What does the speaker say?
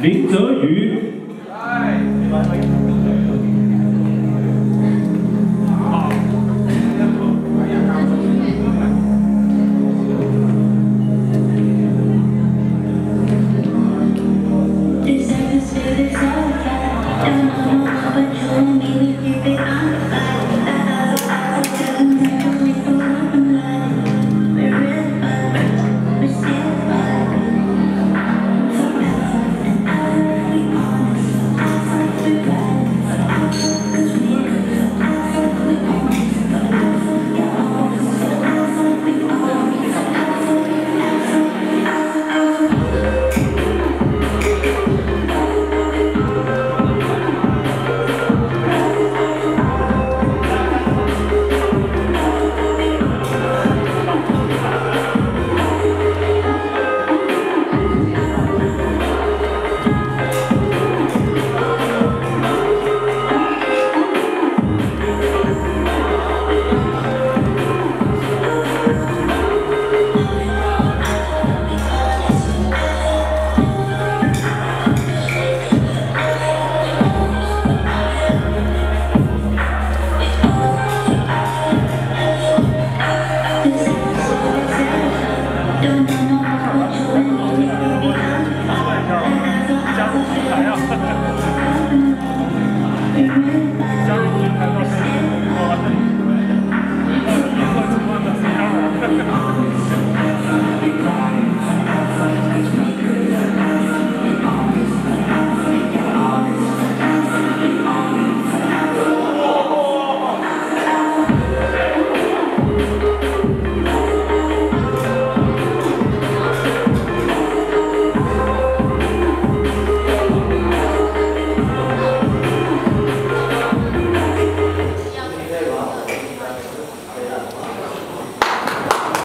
林泽宇。